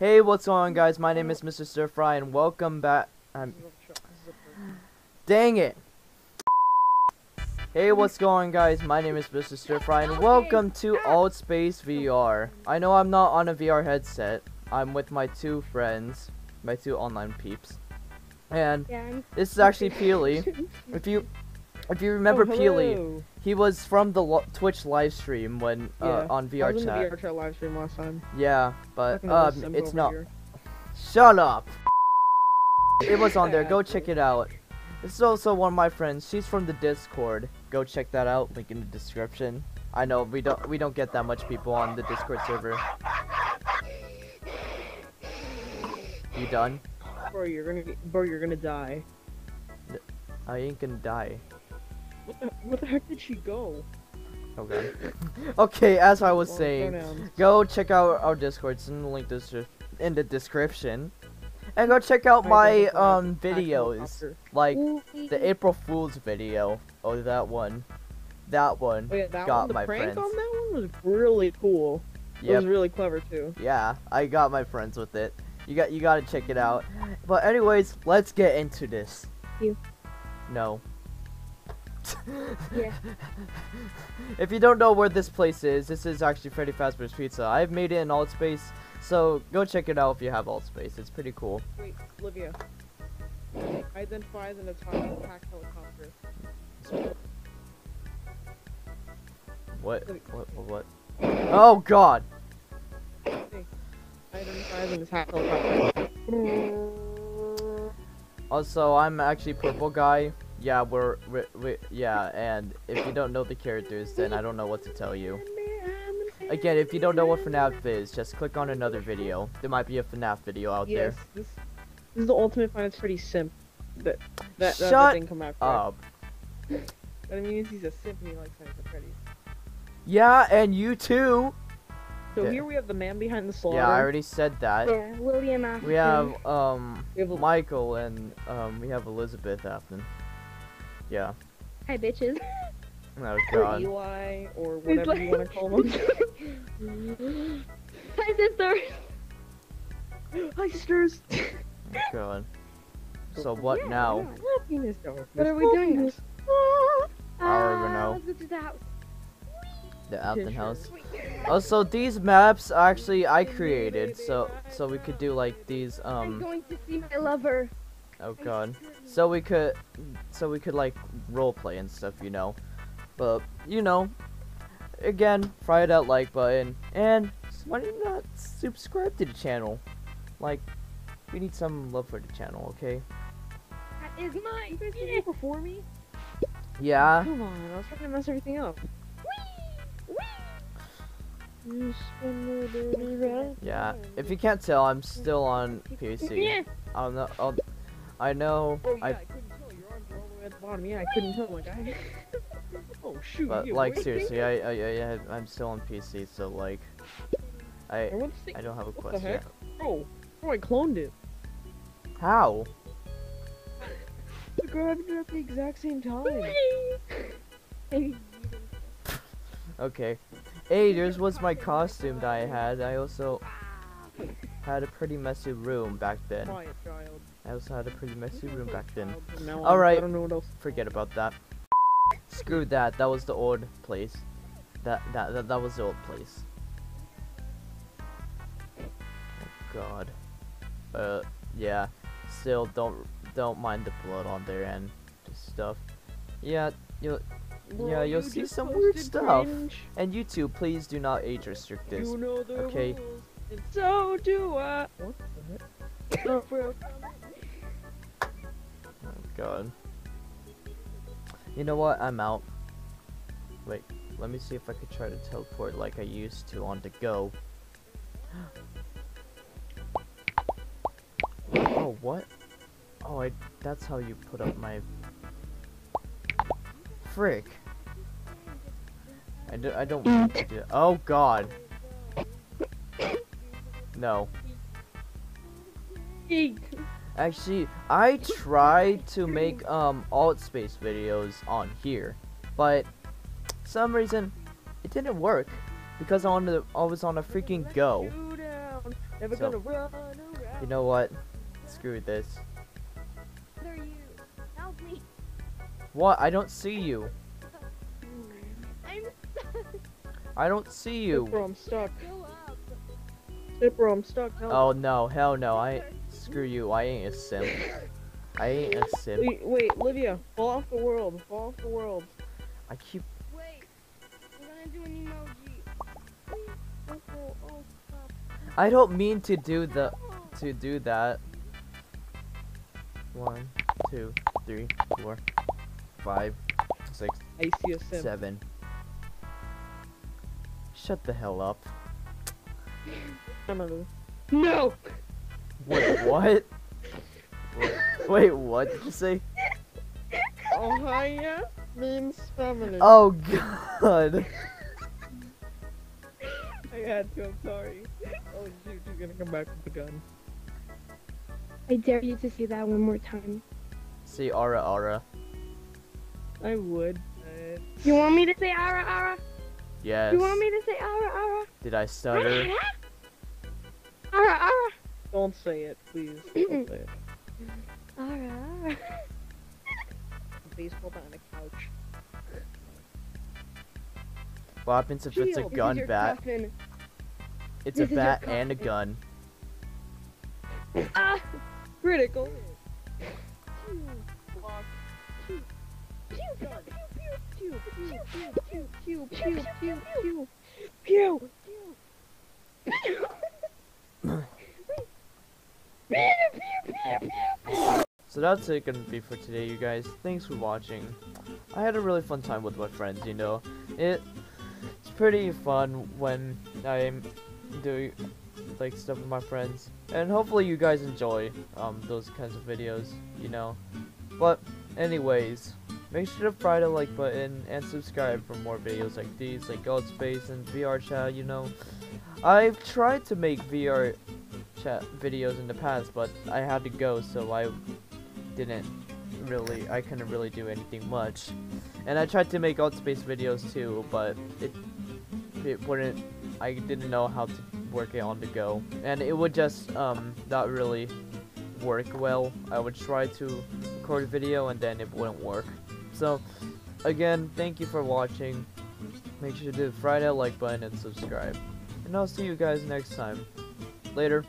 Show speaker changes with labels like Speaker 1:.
Speaker 1: Hey, what's going on, guys? My name is Mr. Stir Fry, and welcome back. Um, dang it! Hey, what's going on, guys? My name is Mr. Stir Fry, and welcome to Alt Space VR. I know I'm not on a VR headset. I'm with my two friends, my two online peeps, and this is actually Peely. If you, if you remember
Speaker 2: oh,
Speaker 1: Peely, he was from the Twitch live stream when uh,
Speaker 2: Yeah,
Speaker 1: on
Speaker 2: I
Speaker 1: VR
Speaker 2: was in the
Speaker 1: chat.
Speaker 2: VR chat live stream last time.
Speaker 1: Yeah, but um, it's not.
Speaker 2: here.
Speaker 1: Shut up. It was on there. Go check it out. This is also one of my friends. She's from the Discord. Go check that out. Link in the description. I know we don't we don't get that much people on the Discord server. You done?
Speaker 2: Bro, you're gonna bro, you're gonna die.
Speaker 1: I ain't gonna die.
Speaker 2: What the, heck did she go?
Speaker 1: Okay. okay, as I was
Speaker 2: Wrong
Speaker 1: saying,
Speaker 2: pronouns.
Speaker 1: go check out our Discord. It's in the link descri- in the description. And go check out my um videos. Like the April Fool's video. Oh, that one. That one.
Speaker 2: Oh yeah, that
Speaker 1: got
Speaker 2: one, the
Speaker 1: my
Speaker 2: prank
Speaker 1: friends.
Speaker 2: on that one was really cool. It was really clever too.
Speaker 1: Yeah, I got my friends with it. You got you gotta check it out. But anyways, let's get into this.
Speaker 3: You.
Speaker 1: No.
Speaker 3: Yeah.
Speaker 1: if you don't know where this place is, this is actually Freddy Fazbear's Pizza. I've made it in alt space, so go check it out if you have alt space. It's pretty cool.
Speaker 2: Wait, Olivia. Identify the attack attack helicopter.
Speaker 1: What? What? What? what? Oh God!
Speaker 2: Identify the attack helicopter.
Speaker 1: Also, I'm actually purple guy. Yeah, we're, we we yeah, and if you don't know the characters, then I don't know what to tell you. Again, if you don't know what FNAF is, just click on another video. There might be a FNAF video out there.
Speaker 2: Yes, this, this is the ultimate Final Freddy simp. That that, that, that didn't come out.
Speaker 1: there. Up.
Speaker 2: That means he's a simp and he likes Final Freddy's.
Speaker 1: Yeah, and you too.
Speaker 2: So
Speaker 1: Yeah.
Speaker 2: here we have the man behind the slaughter.
Speaker 1: Yeah, I already said that.
Speaker 3: yeah, William Afton.
Speaker 1: We have um
Speaker 2: We have
Speaker 1: Michael and um we have Elizabeth Afton. Yeah.
Speaker 3: Hi, bitches.
Speaker 1: Oh
Speaker 2: or
Speaker 1: God.
Speaker 2: Eli, or
Speaker 3: It's
Speaker 2: whatever
Speaker 3: like-
Speaker 2: you want to call him.
Speaker 3: Hi, sister.
Speaker 2: Hi, sisters.
Speaker 1: Oh God. So what
Speaker 3: Yeah,
Speaker 1: now?
Speaker 3: yeah.
Speaker 2: Happiness, darkness,
Speaker 3: What are we doing?
Speaker 2: happiness.
Speaker 1: I don't even
Speaker 3: Ah,
Speaker 1: know.
Speaker 3: Let's the house.
Speaker 1: The Afton
Speaker 2: sure.
Speaker 1: house. Also, these maps actually I created, so so we could do like these Um.
Speaker 3: I'm going to see my lover.
Speaker 1: Oh God. So we could, so we could like role play and stuff, you know. But you know, again, fry that like button, and why do you not subscribe to the channel? Like, we need some love for the channel, okay?
Speaker 3: That is my.
Speaker 2: You guys did it before me?
Speaker 1: Yeah.
Speaker 2: Come on, I was trying to mess everything up.
Speaker 1: Yeah. If you can't tell, I'm still on PC.
Speaker 3: Yeah.
Speaker 1: I don't. I'll, I know.
Speaker 2: Oh yeah, I,
Speaker 1: I.
Speaker 2: couldn't tell. Your arms were all the way at the bottom. Yeah, I couldn't tell, my guy. oh shoot.
Speaker 1: But like seriously, I, I, I, I'm still on PC, so like, I,
Speaker 2: I want to see.
Speaker 1: I don't have a quest yet.
Speaker 2: Oh, oh, I cloned it.
Speaker 1: How?
Speaker 2: The grabbed it at the exact same time.
Speaker 1: Okay. Hey, there's was my costume that I had. I also had a pretty messy room back then.
Speaker 2: Quiet, child.
Speaker 1: I also had a pretty messy room back then.
Speaker 2: Child from now on.
Speaker 1: Alright.
Speaker 2: I don't know what else.
Speaker 1: Forget about that. Screw that. That was the old place. That that that, that was the old place. Oh God. Uh, yeah. Still, don't don't mind the blood on there and just stuff. Yeah, you'll Yeah, you'll
Speaker 2: you
Speaker 1: see some weird stuff.
Speaker 2: cringe.
Speaker 1: and you too. Please do not age restrict this.
Speaker 2: You know the
Speaker 1: okay?
Speaker 2: rules, so do I. What
Speaker 1: God. You know what? I'm out. Wait, let me see if I could try to teleport like I used to on the go. oh, what? Oh, I. That's how you put up my. Frick. I, do, I don't want to do. Oh God. No. Actually, I tried to make um alt space videos on here, but some reason it didn't work because on the I was on a freaking go.
Speaker 2: Never
Speaker 1: So-
Speaker 2: gonna run around.
Speaker 1: You know what? Screw this.
Speaker 3: Where are you? Help me.
Speaker 1: What? I don't see you.
Speaker 3: I'm
Speaker 1: I don't see you.
Speaker 2: Bro, I'm stuck.
Speaker 3: Go up.
Speaker 2: Shit, bro, I'm stuck. Help.
Speaker 1: Oh no, hell no. I screw you. I ain't a simp. I ain't a simp.
Speaker 2: Wait, wait, Livia, fall off the world. Fall off the world.
Speaker 1: I keep.
Speaker 3: Wait. I'm gonna do an emoji. Please don't go. Oh, stop.
Speaker 1: I don't mean to do the to do that. One, two, three, four, five, six,
Speaker 2: I see a sim.
Speaker 1: seven. Shut the hell up.
Speaker 2: Family.
Speaker 3: No.
Speaker 1: Wait, what? Wait, Wait, what did you say?
Speaker 2: Ohio means family.
Speaker 1: Oh god.
Speaker 2: I had to, I'm sorry. Oh shoot, she's gonna come back with the gun.
Speaker 3: I dare you to say that one more time.
Speaker 1: Say Ara Ara.
Speaker 2: I would, but...
Speaker 3: You want me to say ara ara?
Speaker 1: Yes.
Speaker 3: You want me to say ara ara?
Speaker 1: Did I stutter?
Speaker 3: Ara ara.
Speaker 2: Don't say it, please. Don't say it.
Speaker 3: Ara ara.
Speaker 2: A baseball bat and a couch.
Speaker 1: What happens if it's a gun
Speaker 3: This is your
Speaker 1: bat?
Speaker 3: coffin.
Speaker 1: It's
Speaker 3: this
Speaker 1: a bat and a gun.
Speaker 3: Ah.
Speaker 2: Critical hit. Pew. Block. Pew.
Speaker 3: Pew,
Speaker 2: Gun.
Speaker 3: pew,
Speaker 2: Pew, pew, pew, pew,
Speaker 3: pew,
Speaker 2: pew,
Speaker 3: pew,
Speaker 2: pew,
Speaker 3: pew,
Speaker 2: pew, pew.
Speaker 1: So that's it gonna be for today, you guys. Thanks for watching. I had a really fun time with my friends, you know. It it's pretty fun when I'm doing like stuff with my friends. And hopefully you guys enjoy um those kinds of videos, you know. But anyways, make sure to fry the like button and subscribe for more videos like these, like Altspace and VR chat, you know. I've tried to make VR videos in the past, but I had to go, so I didn't really, I couldn't really do anything much. And I tried to make Altspace videos too, but it, it wouldn't, I didn't know how to work it on the go. And it would just, um, not really work well. I would try to record a video and then it wouldn't work. So, again, thank you for watching. Make sure to that like button and subscribe. And I'll see you guys next time. Later.